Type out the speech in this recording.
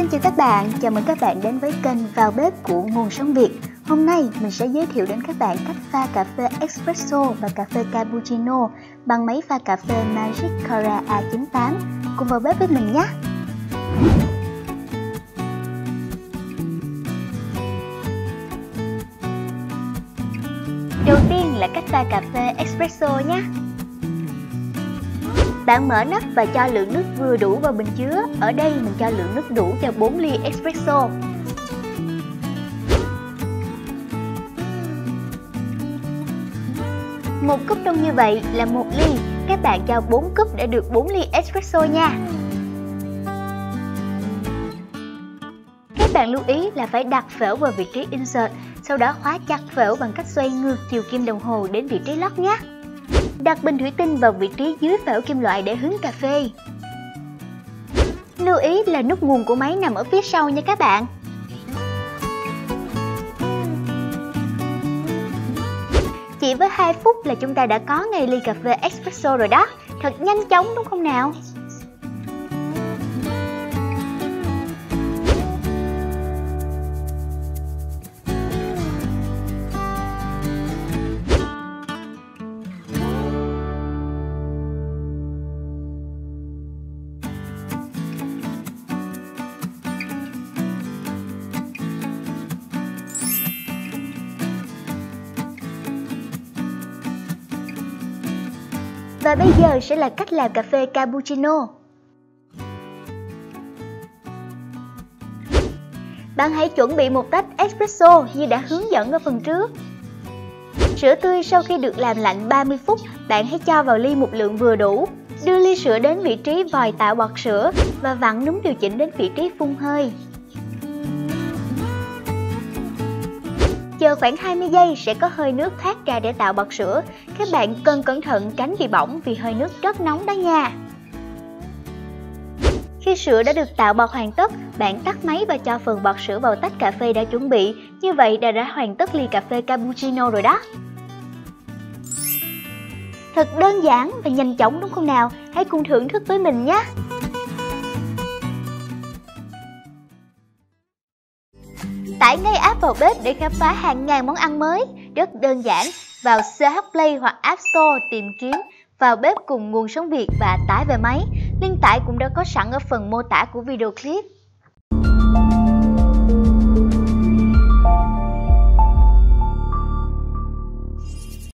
xin chào các bạn, chào mừng các bạn đến với kênh Vào bếp của Nguồn Sống Việt. Hôm nay mình sẽ giới thiệu đến các bạn cách pha cà phê espresso và cà phê cappuccino bằng máy pha cà phê Magic Cora A98. Cùng vào bếp với mình nhé! Đầu tiên là cách pha cà phê espresso nhé. Bạn mở nắp và cho lượng nước vừa đủ vào bình chứa. Ở đây mình cho lượng nước đủ cho 4 ly espresso. Một cốc đông như vậy là một ly. Các bạn cho 4 cốc để được 4 ly espresso nha. Các bạn lưu ý là phải đặt phễu vào vị trí insert, sau đó khóa chặt phễu bằng cách xoay ngược chiều kim đồng hồ đến vị trí lót nhé. Đặt bình thủy tinh vào vị trí dưới phễu kim loại để hứng cà phê. Lưu ý là nút nguồn của máy nằm ở phía sau nha các bạn. Chỉ với 2 phút là chúng ta đã có ngay ly cà phê espresso rồi đó. Thật nhanh chóng đúng không nào? Và bây giờ sẽ là cách làm cà phê cappuccino. Bạn hãy chuẩn bị một tách espresso như đã hướng dẫn ở phần trước. Sữa tươi sau khi được làm lạnh 30 phút, bạn hãy cho vào ly một lượng vừa đủ. Đưa ly sữa đến vị trí vòi tạo bọt sữa và vặn núm điều chỉnh đến vị trí phun hơi. Chờ khoảng 20 giây sẽ có hơi nước thoát ra để tạo bọt sữa. Các bạn cần cẩn thận tránh bị bỏng vì hơi nước rất nóng đó nha. Khi sữa đã được tạo bọt hoàn tất, bạn tắt máy và cho phần bọt sữa vào tách cà phê đã chuẩn bị. Như vậy đã đã hoàn tất ly cà phê cappuccino rồi đó. Thật đơn giản và nhanh chóng đúng không nào? Hãy cùng thưởng thức với mình nhé! Tải ngay app vào bếp để khám phá hàng ngàn món ăn mới. Rất đơn giản, vào CH Play hoặc App Store tìm kiếm vào bếp cùng nguồn sống Việt và tải về máy. Link tải cũng đã có sẵn ở phần mô tả của video clip.